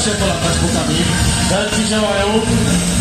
aqui DJ tá lá atrás pro caminho. É, já é o